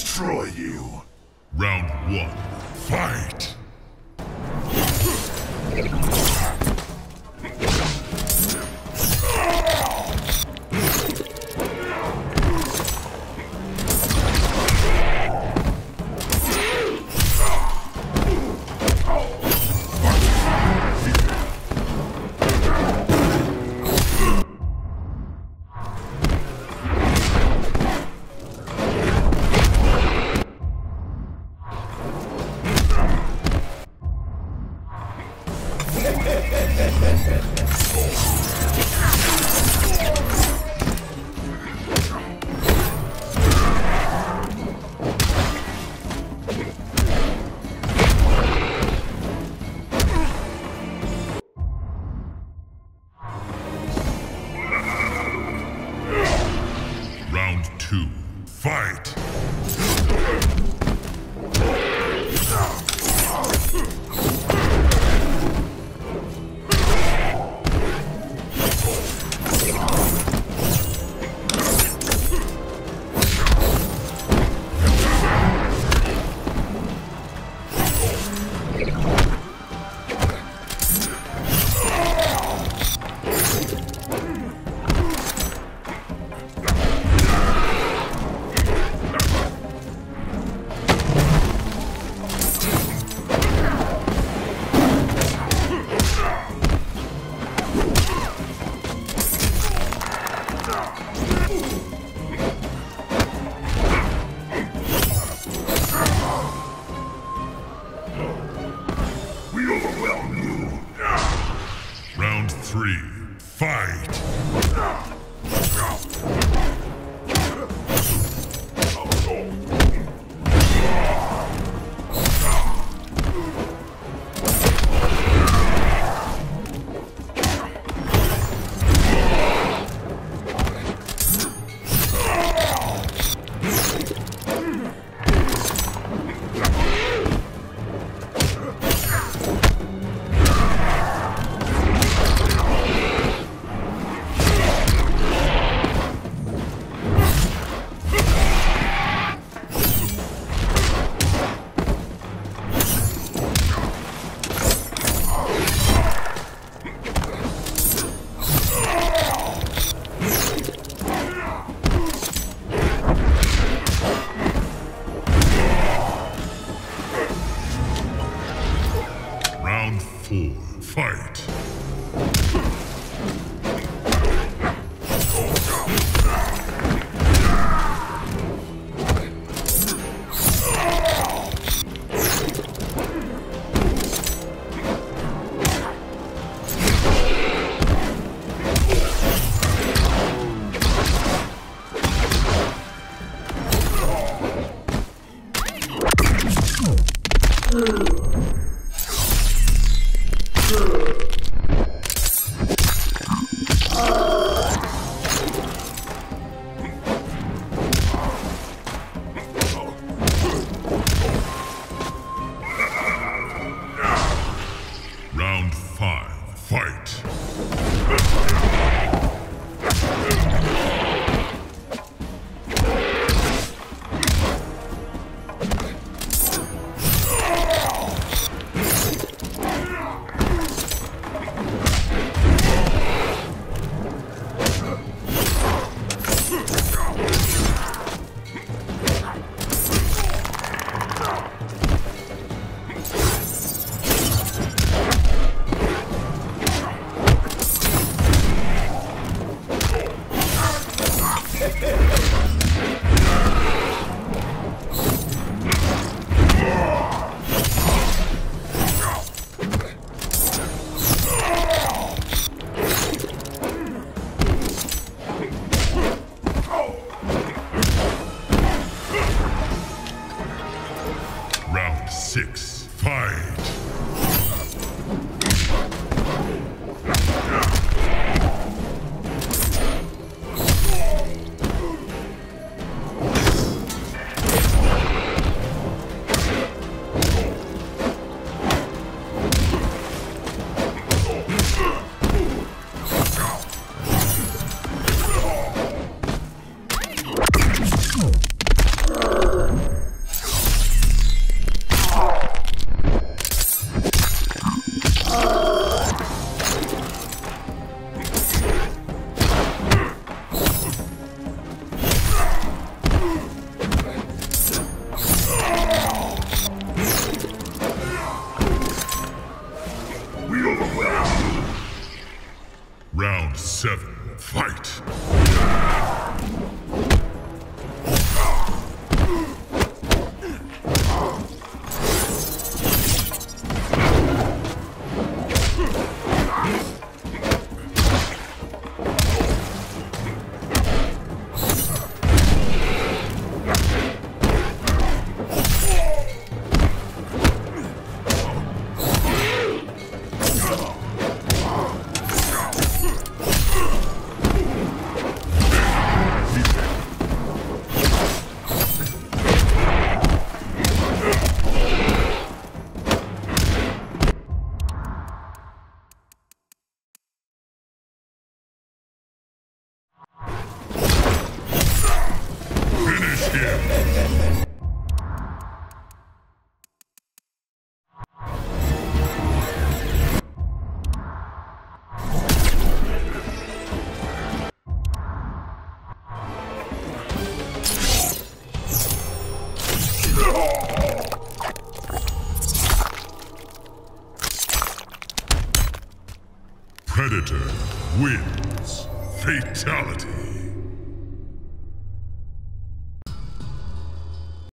destroy you. Round one, fight! Two, fight! Three, fight! Four, fight! Round seven, fight! Predator wins. Fatality.